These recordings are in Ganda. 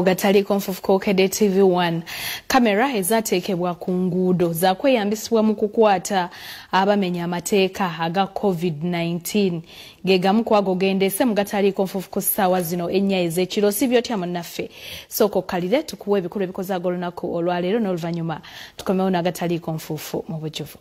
awo gataliiko nfufu kookedde tv1 kamera ezaateekebwa ku nguudo zaakweyambisibwa mu kukwata abamenya amateeka aga covid-19 ge gamu ku ago gendese mu gataliiko nfufu ku ssaawa zino ennya ez'ekiro si byotya munnaffe. Sooka okkalire tukuwa ebikulu ebikozaaga olunaku olwaleero n'oluvannyuma. Tukomewo n'agataliiko nfuufu mu bujjuvu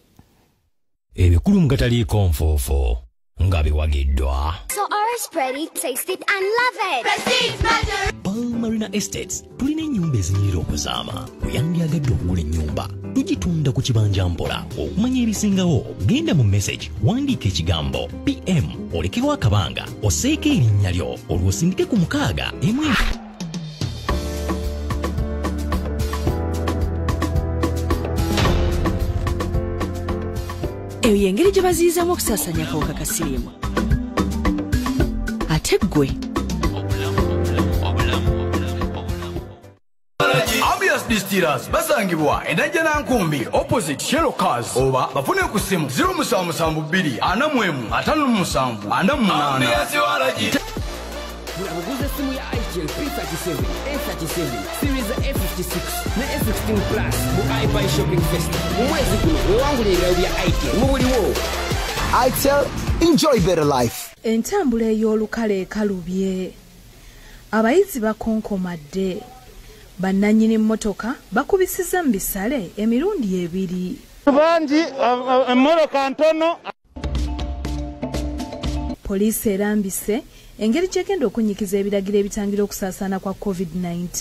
ebikulu mu gataliiko nfuufu nga biwagiddwa So orange spready, taste it and love it. Prestige matter Bal Marina Estates tulina ennyumba ezinyirira okuzaama weyandyagadde okugula ennyumba tugitunda ku kibanja mpola. Okumanya ebisingawo genda mu message wandiika ekigambo. Pm olekewo akabanga oseeko erinnya lyo olw'osindike ku mukaaga emu eyo y'engeri gye baziyizamu okusaasaanya akawuka ka siriimu ate ggwe Ambias Distillers basangibwa endajja nankumbi opposite Shell Cars. Oba bafune ku ssimu 0772 41 57 48 Simu ya itel p37 a37 series a56 ne a16 plus mu ipi shopping fest mu mwezi guno wewangula ebirabo bya itel mubuliwo itel enjoy better life. Entambula ey'olukale ekalubye abayizi bakonkomadde. Bannannyini mmotoka bakubisiza mu bisale emirundi ebiri. Bangi emmoloka ntono. Poliisi erambise engeri gyegenda okunyikiza ebiragiro ebitangira okusaasaana kwa covid-19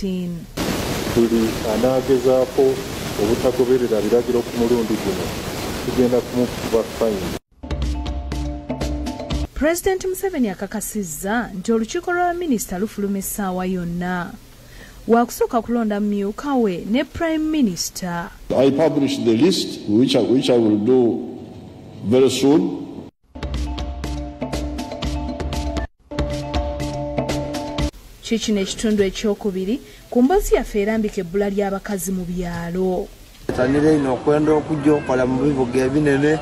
buli anaagezaako obutagoberera biragiro ku mulundi guno tugenda kumukuba fayini pulezidenti museveni akakasizza nti olukiiko lw'abaminisita lufuluma essaawa yonna. Waakusooka kulonda mumyuka we ne prime minister. I published the list, which I, which I will do very soon. Kikino ekitundu ekyokubiri ku mboozi yaffe erambika ebbula ly'abakazi mu byalo. Tanira ino okwenda okujja okola mu bibuga ebinene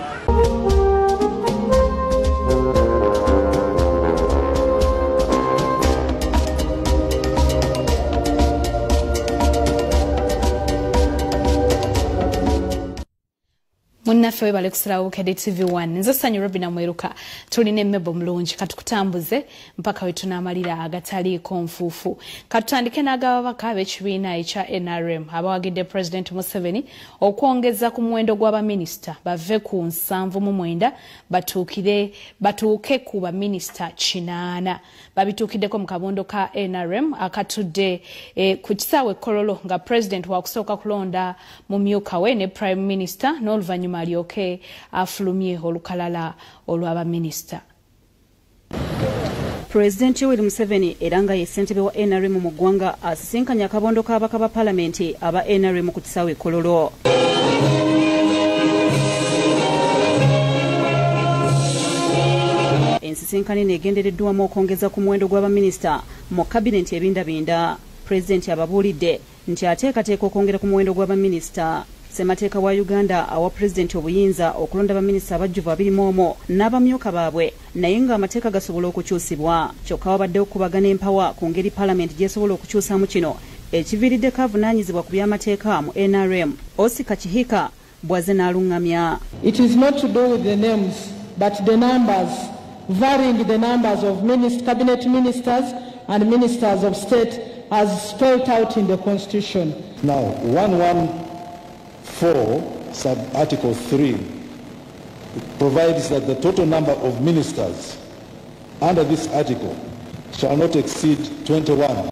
munnaffe webale kusalawo kede tv1 nze sanyu robina mweruka tulina emmebo mulungi. Katukutambuze mpaka we tunaamalira agataliiko nfuufu. Katutandike n'agababaka ab'ekibiina ekya nrm abawagidde pulezidenti museveni okwongeza ku muwendo gw'abaminisita. Bave ku nsanvu mu mwenda batuukire batuuke ku baminisita kinaana. Babituukiddeko mu kabondo ka nrm akatudde eh, ku kisaawe kololo nga pulezidenti wakusooka kulonda mu myuka we ne prime minister n'oluvannyuma alyoke afulumye olukalala olw'abaminisita pulezidenti yoweri museveni era nga ye ssentebe wa nrm mu ggwanga asisinkanye akabondo k'abaka ba palamenti aba nrm ku kisaawe kololo. Ensisinkano eno egendereddwamu okwongeza ku muwendo gw'abaminisita mu kabinenti ebindabinda. Pulezidenti ababuulidde nti ateekateeka okwongera ku muwendo gw'abaminisita ssemateeka wa uganda awa pulezidenti obuyinza okulonda baminisita abajjuvu abirimu omwo n'abamyuka baabwe. Naye ng'amateeka gasobola okukyusibwa kyokka wabadde okubagana empawa ku ngeri paalamenti gyesobola okukyusamu kino ekiviiriddeko avunaanyizibwa ku by'amateeka mu nrm osika kihika bwaze n'aluŋŋamya. It is not to do with the names, but the numbers, varying the numbers of minist- cabinet ministers and ministers of state as spelled out in the constitution. Now, 114, sub-article 3, provides that the total number of ministers under this article shall not exceed 21,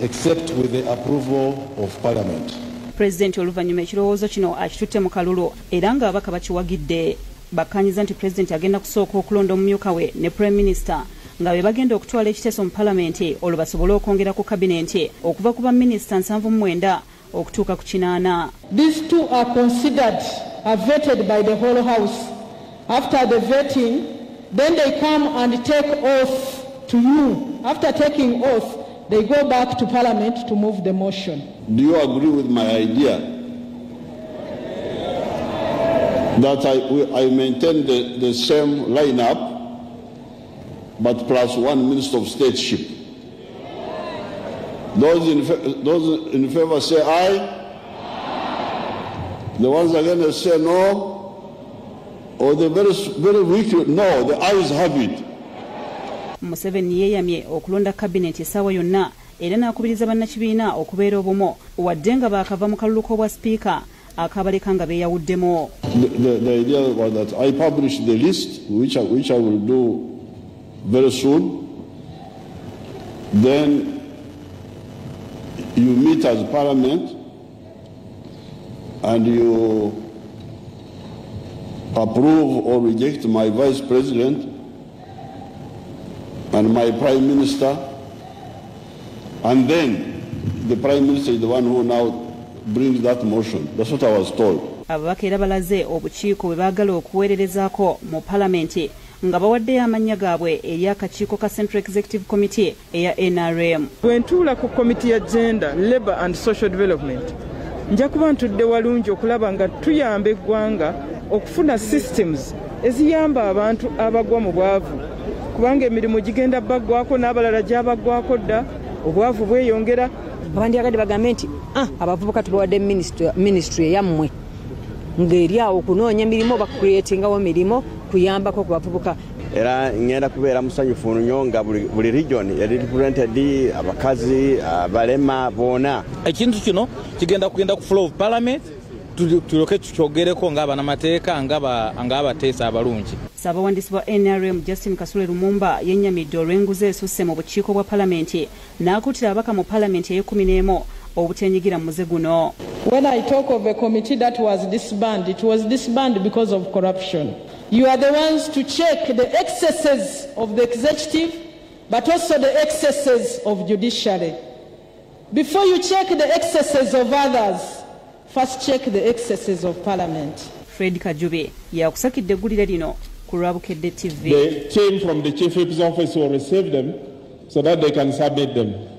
except with the approval of parliament. pulezidenti oluvannyuma ekirowoozo kino akitutte mu kalulu era ng'ababaka bakiwagidde bakkanyiza nti pulezidenti agenda kusooka okulonda omumyuka we ne prime minister nga be bagenda okutwala ekiteeso mu palamenti olwo basobole okwongera ku kabinenti okuva ku baminisita nsanvu mwenda okutuuka ku kinaana These two are considered, are vetted by the whole house. After the vetting, then they come and take oath to you. After taking oath, they go back to parliament to move the motion. Do you agree with my idea that I, I maintain the, the same lineup, but plus one Minister of Stateship? Those in, those in favor say aye. The ones against say no. Or the very, very weak, no, the ayes have it. museveni yeeyamye okulonda kabineti essaawa yonna era n'akubiriza bannakibiina okubeera obumo wadde nga baakava mu kalulu k'obwa sipiika akabaleka nga beeyawuddemu The, the, the idea was that I publish the list, which I, which I will do very soon. Then you meet as parliament and you approve or reject my vice president and my prime minister. And then the prime minister is the one who now brings that motion. That's what I was told. ababaka era balaze obukiiko bwe baagala okuweererezaako mu palamenti nga bawaddeyo amannya gaabwe eri akakiiko ka central executive committee eya nrm bwe ntuula ku komiti ya gender labour and social development nja kuba ntudde walungi okulaba nga tuyamba eggwanga okufuna systems eziyamba abantu abagwa mu bwavu. Kubanga emirimu gigenda baggwako n'abalala gyabaggwako dda obwavu bweyongera. Bandyagadde bagambe nti "Ah, abavubuka tubawadde minisitule eyammwe ng'eri awo okunoonya emirimu oba kukureetingawo emirimu kuyambako ku bavubuka? Era ngenda kubeera musanyufu nnyo nga buli region yali represented abakazi abalema boona ekintu kino kigenda kugenda ku floor of parliament tulyoke tukyogereko ngaabanamateeka ngaabateesa abalungi. Saabawandiisi bwa nrm justin kasule lumumba yennyamidde olw'enguzi esusse mu bukiiko bwa palamenti n'akuutira ababaka mu palamenti ey'ekumi n'emu obutenyigira mu muze guno. When I talk of a committee that was disbanded, it was disbanded because of corruption. You are the ones to check the excesses of the executive, but also the excesses of judiciary. Before you check the excesses of others, first check the excesses of parliament. fred kajube yakusakidde eggulire lino ku lwabukedde tv The team from the chief whip's office will receive them so that they can submit them.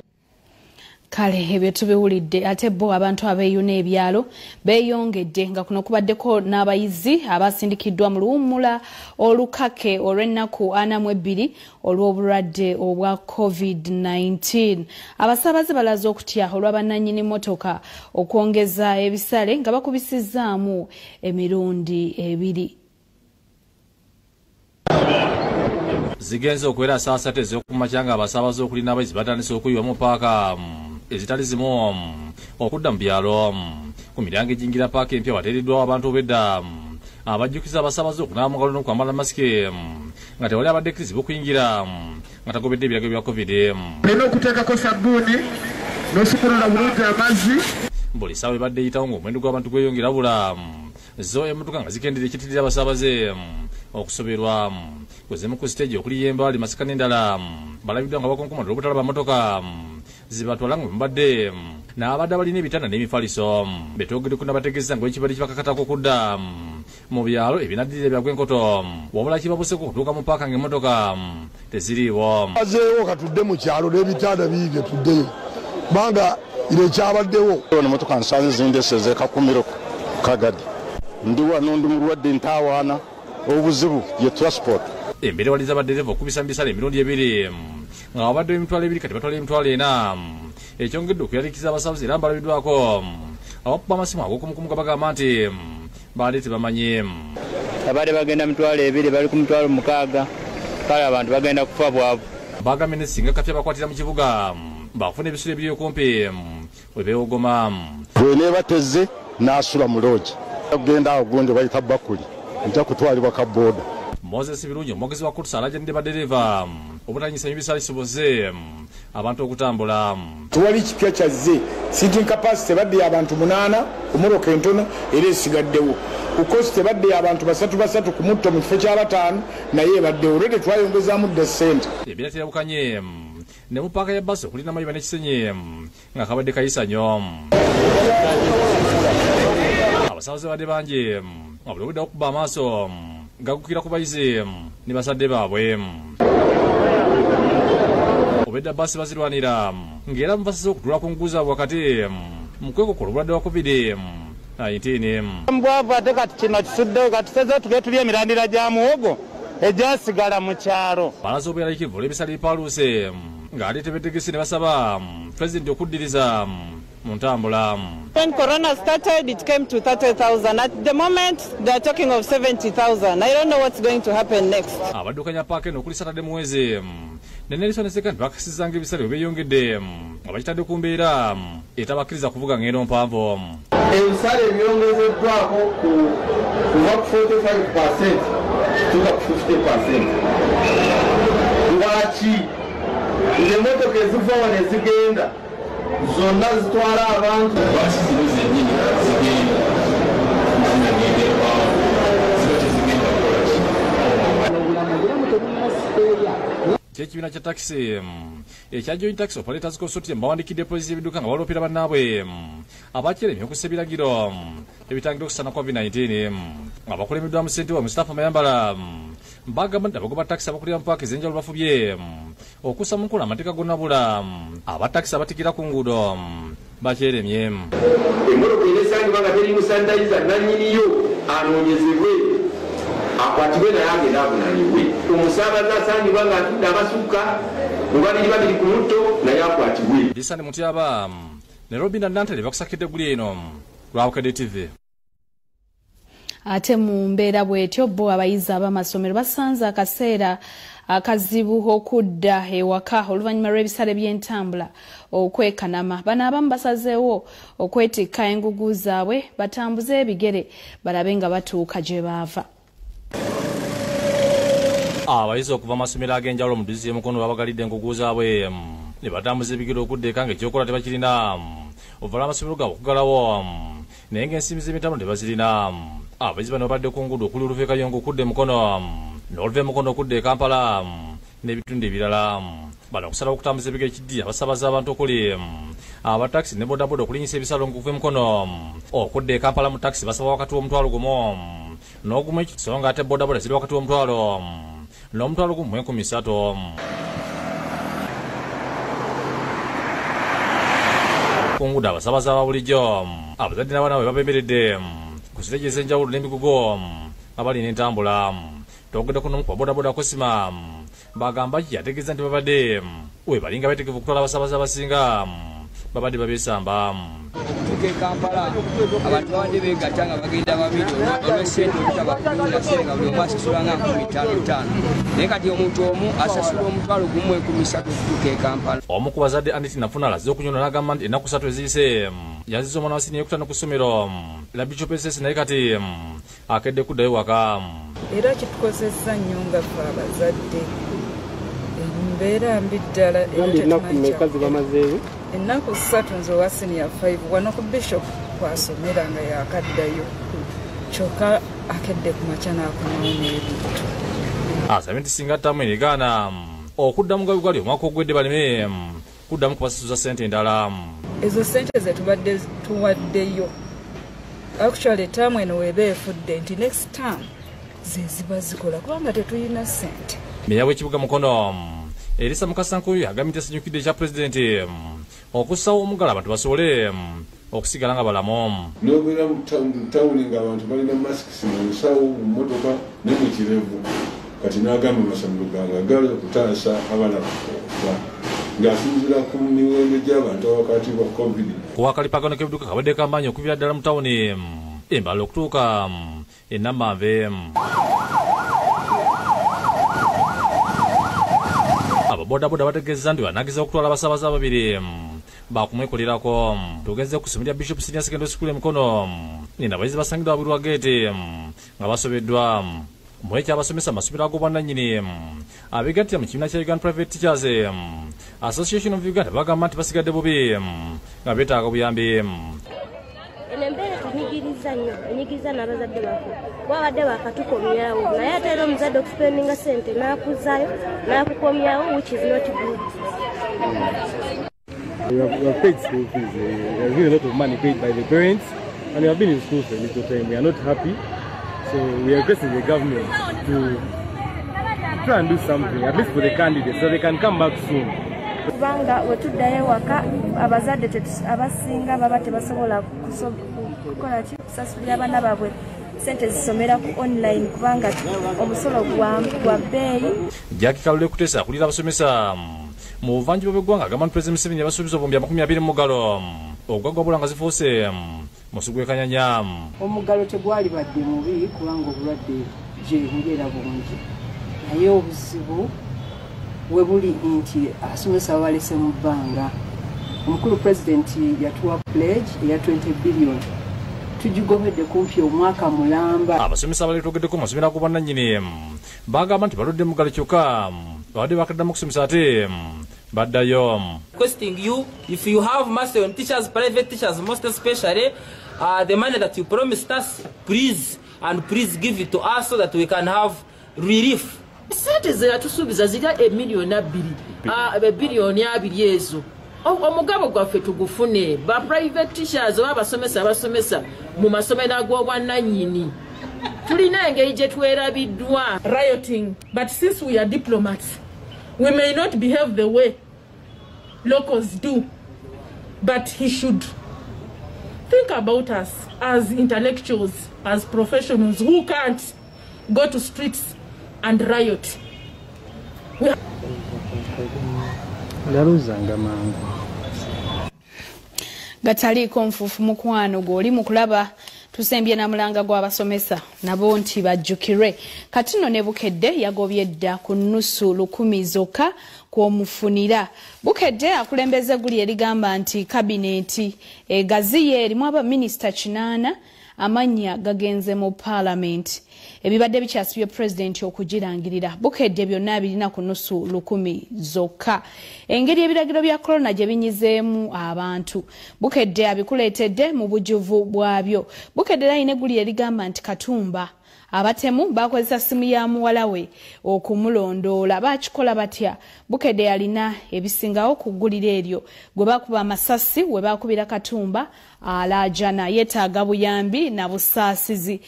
Kale ebyo tubiwulidde. Ate bo abantu abeeyuna ebyalo beeyongedde nga kuno kubaddeko n'abayizi abasindikiddwa mu luwummula olukake olw'ennaku ana mu ebbiri olw'obulwadde obwa covid-19. Abasaabaze balaze okutya olw'abannannyini motoka okwongeza ebisale nga bakubisizzaamu emirundi ebiri. Zigenze okubeera saa satu ez'okumakya nga abasaabaze okuli n'abayizi batandise okuyiwa mu paaka ezitali zimu mm, okudda mu byalo mm, ku miryango ejingira paaka empya wateereddwawo abantu obedda mm, abajjukiza abasaabaze okunaaba mu ngalo n'okwambala masike mm, nga tewali abadde kkirizibu okuyingira nga tagobedde ebiragiro bya covid olina okuteekako sabbuuni n'osukulula bulungi amazzi. Buli saawa ebadde eyitawo ng'omuwendo gw'abantu gweyongera bula zo emmotoka nga zikendeera ekitirira abasaabaze okusoberwa kwezimu ku siteegi okuli yembali masika n'endala balabiddwa nga bakonkomadde olw'obutala bammotoka mm, zibatwala nga bambadde mm, n'abadde abalina ebitanda n'emifaliso mm, betwogeddeko nabategeeza nga ekibadde kibakakatako okudda mm, mu byalo ebinaddirira byagwenkoto wabula kibabuseko okutuuka mu paaka ng'emmotoka mm, teziriiwo. Azeewo katudde mu kyalo n'ebitanda biibyo tuddeyo kubanga ino ekyabaddewo ono motoka nsanze zindese zekakumiro kagadi. Ndi wano ndi mulwadde ntawaana obuzibu ye transport. Embeera waliza baddereeva okubisa mu bisale emirundi ebiri nga wabadde emitwalo ebiri kati batwala emitwalo ena. Ekyongedde okuyalikiza abasaabuzi era mbalabiddwako abakuba amasimu ag'okumukumu nga bagamba nti baali tebamanyi mm, abadde bagenda mitwalo ebiri bali ku mitwalo mukaaga. Kale abantu bagenda kufa bwavu bagambye ne singa kapya bakwatira mu kibuga. Bafuna ebisulo ebiri okumpi we beewogoma. Mm, bweneeba tezze n'asula mu loogi. Okugenda awo gundi bayita bakuli nja kutwalibwa ka booda. Moses birungi omwogezi wa kutusa alajanidde baddereeva mm, obutanyisa mm, abantu okutambula tewali kipya kyazze sitting capacity tebadde y'abantu munaana ku muroka entono era esigaddewo ku kosi tebadde y'abantu basatu basatu ku mutto mu kifo ky'abataano naye ebaddewo olwedde twayongezaamu dda ssente ebiratirabukanye mm, ne mu paaka ya basi okuli namayiba n'ekisenyi nga kabadde kayisa nnyo mm. abasaabaze badde bangi nga buli obudde okuba amaaso gagukira ku bayizi ne basadde baabwe. Obedda basi bazirwanira ng'era mubasiza okutula ku nguzi abo wakati mm, mu kwekokola obulwadde wa covid mm, 19 mm. mbwavu ate kati kino kisuddeyo kati teze tule tuli emirandira gya muwogo egyasigala mu kyalo balaza obuyalayikirivu olw'ebisale bipaaluuse ng'ali tebetegese ne basaba pulezidenti okuddiriza mu ntambula mm. When Corona started, it came to 30,000. At the moment, they're talking of 70,000. I don't know what's going to happen next. abaddukanya paaka eno okuli satadde muwezi mm, ne nelson sekandi bakasizanga ebisale byeyongedde mm, nga bakitadde ku mbeera mm, etabakkiriza kuvuga ngendo mpanvu mm. ebisale byongezeddwako ku kuva ku 45 tuka ku 50 lwaki ngaemotoka eziva wano ezigenda zonna zitwala abantu. Lwaki zino zennyini zigenda zinagenderwawo ziba tezigenda kyekibiina kya mm, ekya joint taxi operators consortium bawandikidde polisi y'ebidduka nga baloopera bannaabwe abakyeremye okussa ebiragiro ebitangire okusana covid-19 mm, nga bakulembeddwa mu ssente wa mustapha mayambala bagamba nti abagoba takisi abakulira mu paaka ez'enjawulo bafubye mm, okussa mu nkola amateeka gonnabula mm, abatakisi abatikira ku nguudo mm, bakyeremye mm. emmotoka enesangibwa nga teri musandayiza nannyiniyo anoonyezebwe. Akwatibwe naye agenda avunanyibwe omusaabaza asangibwa nga atudde abasukka mu babiri ku mutto naye akwatibwe. Lisani mutyaba ne robina nantale bakusakidde egguli eno lwabukadde tv ate mu mbeera bwetyo bo abayizi ab'amasomero basanze akaseera akazibu okudda ewaka oluvannyuma lw'ebisale by'entambula okwekanama. Bano abamu basazeewo okwetikka engugu zaabwe batambuze ebigere balabe nga batuuka gye baava. Abayizi okuva amasomero ag'enjawulo mu dizii emukono babagalidde engugu zaabwe. Mm, ne batambuza ebigere okudda eka nga ekyokola tebakirina. Mm, ovala amasomero gaabwe okugalawo. Mm, naye ng'ensimbi z'emitalo tebazirina abayizi bano babadde ku nguudo okuli oluva ekayongo okudda emukono mm, n'oluva emukono okudda ekampala mm, n'ebitundu ebirala mm, bano okusalawo okutambuza ebigere kiddi abasabaza abantu okuli abatakisi ne bodaboda okulinyisa ebisalo okuva emukono mm, okudda ekampala mu takisi basaba wakati w'omutwalo gumu n'ogumu ekisonga ate bodaboda ziri wakati w'omutwalo n'omutwalo gumu mu enkumi ssatu mm. ku nguudo abasabaza aba bulijjo mm, abazadde n'abaana bwe babemberedde siteegi ez'enjawulo n'emigugo mm, nga balina entambula mm, twogeddeko n'omu ku babodaboda kusima bagamba ki yategeeza nti babadde we balinga betegefu okutwala abasabaza abasinga babadde babesamba mm. tuka e kampala abantu babadde begatta nga bagenda babiri olwesente olutabakulira sente nga buli omu asasula nga nkumi ttaano ttaano. Naye kati omuntu omu asasula omutwalo gumu enkumi ssatu okutuuka e kampala. Omu ku bazadde aniti nafuna alaze okunyono n'agamba nti ennaku ssatu eziyise mm, yaziza omwana wa sini yekutano ku ssomero mm, la bishop ss naye kati mm, akedde kuddayo waka mm. era kitukozesa nnyo nga ffe abazadde. Embeera mbi ddala era zibamazeeyo ennaku ssatu nze owa senior 5 wano ku bishop kwasomera nga yakaddayo kyokka akedde ku makya n'akomawo n'ebintu asabye nti singa ttamu enegaana mm, okuddamu gabi gwali omwaka ogwedde baleme mm, kuddamu kubasasuza sente endala mm. ezo sente zetubadde tuwaddeyo. Actually taamu eno weeba efudde nti next time zeziba zikola kubanga tetulina sente meya w'ekibuga mukono mm, erisa mukasankuyu agambye nti asanyukidde ekya pulezidenti okussawo omugala abantu basobole mm, okusigala nga balamu. Nobeera mu tawuni ng'abantu balina masikisi mu nsawo mu motoka ne mu kirevu. Kati n'agamba amasomero gange agali okutaasa abaana okufa. Ng'asinzira ku miwendo gy'abantu abakati bwa covid. Kuwakalipagano k'ebiduka kabadde kamaanyi okubira ddala mu tawuni mm, embala okutuuka enammanve mm. ababodaboda bategeeza nti banageza okutwala abasabaza ababiri bakumwekolerako mm. tugenze ku ssomero lya bishop senior secondary school emukono mm, nina abayizi basangiddwa babiri wa geeti mm, nga basobeddwa mm, mu ekyabasomesa amasomero ag'obwannannyini abegattira mu kibiina kya uganda private teachers association of uganda bagamba nti basigadde bubi nga beetaaga buyambi mm. eno embeera tunyigiriza nnyo enyigiriza n'abazadde baffe. Bwabadde bakatukomyawo naye ate era omuzadde okusipendinga sente n'akuzaayo n'akukomyawo which is not good We have, we have paid school fees. uh, There's been a lot of money paid by the parents, and we have been in school for a little time. We are not happy, so we are requesting the government to try and do something, at least for the candidates, so they can come back soon. kubanga bwe tuddayo ewaka abazadde abasinga baba tebasobola kukola ki kusasulira abaana baabwe sente zisomera ku online kubanga omusolo gwa gwa bbeeyi jaki kalule kutesa akulira abasomesa mm, mu buvanjuba bw'eggwanga agamba nti pulezidenti museveni yabasuubiza obumbi amakumi abiri mu mugalo. Ogwaggwa bula nga zifuuse musi gwekanyanya omuggalo tegwali badde mubi kubanga obulwadde gye bubeera bungi naye obuzibu we buli nti abasomesa babalese mu bbanga. Omukulu pulezidenti yatuwa pledge eya 20 billion. Tugigobedde kumpi omwaka mulamba. Abasomesa abaleetogeddeko mu masomero ag'obwannannyini bagamba nti baludde muggalo kyokka. Babadde bakaddamu okusomesa ate baddayo requesting you if you have mercy on teachers private teachers most especially uh, the money that you promised us please and please give it to us so that we can have relief. Sente zeyatusuubiza zirya emiliyoni abiri. Ebiriyoni abiri ezo. Omugabo gwaffe tugufune ba private teachers oba abasomesa abasomesa mu masomero ag'obwannannyini. Tulina engeri gye twerabiddwa. Rioting but since we are diplomats we may not behave the way locals do. But he should think about us as intellectuals as professionals who can't go to streets and riot. We yaluzanga mangu. Gataliiko nfuufu mukwano gw'oli mu kulaba tusembye na mulanga gw'abasomesa nabo nti bajjukirwe. Kati nno ne bukedde yagobye dda ku nnusu lukumi zokka kw'omufunira. Bukedde akulembeze guli erigamba nti kabineeti egaziye erimu abaminisita kinaana amannya gagenze mu paalamenti ebibadde bikyasibye pulezidenti okugirangirira. Bukedde byonna birina ku nusu lukumi zokka. Engeri ebiragiro bya korona gye binyizeemu abantu. Bukedde abikuleetedde mu bujuvu bwabyo. Bukedde era alina egguli erigamba nti katumba abatemu bakozesa simu ya muwala we okumulondoola. Bakikola batya? Bukedde yalina ebisingawo ku gguliro eryo. Gwe bakuba amasasi we bakubira katumba alaajana yeetaaga buyambi na busaasizi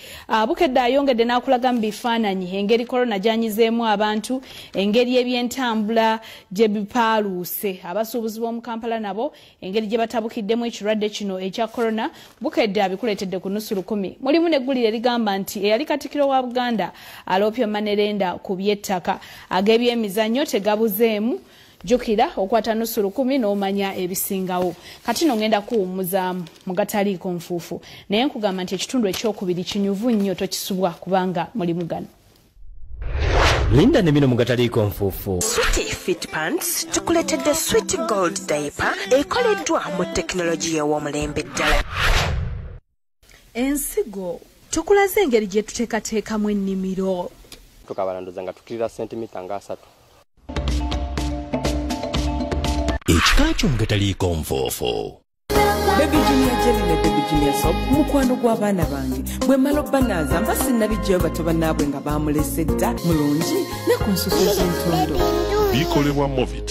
bukedde ayongedde n'akulaga mu bifaananyi engeri korona gyanyizeemu abantu engeri ebyentambula gye bipaaluuse abasuubuzi b'omu kampala nabo engeri gye batabukiddemu ekirwadde kino ekya korona bukedde abikuleetedde ku nusu lukumi. Mulimu neggulire erigamba nti eyali katikiro wa buganda aloopyo manerenda ku by'ettaka. Ag'ebyemizannyo tegabuzeemu jjukira okwata nusu lukumi n'omanya ebisingawo. Kati no ngenda kuwummuza mu gataliiko nfuufu. Naye nkugamba nti ekitundu ekyokubiri kinyuvu nnyo tokisubwa kubanga mulimu gano linda ne bino mu gataliiko nfuufu. Sweet Fit Pants tukuletedde Sweet Gold Diaper ekoleddwa mu tekinologiya ew'omulembe ddala. ensigo tukulaze engeri gye tuteekateekamu ennimiro. Tukabalanduza nga tukirira sentimita nga asatu ekika kyo mu gataliiko nfuufu bebi junior jelly ne bebi junior sop mukwano gw'abaana bange. Bwe mala obbanaaza mba sinnabijjayo bato bannaabwe nga baamulese dda mulungi ne ku nsusu z'entondo. Bikolebwa movit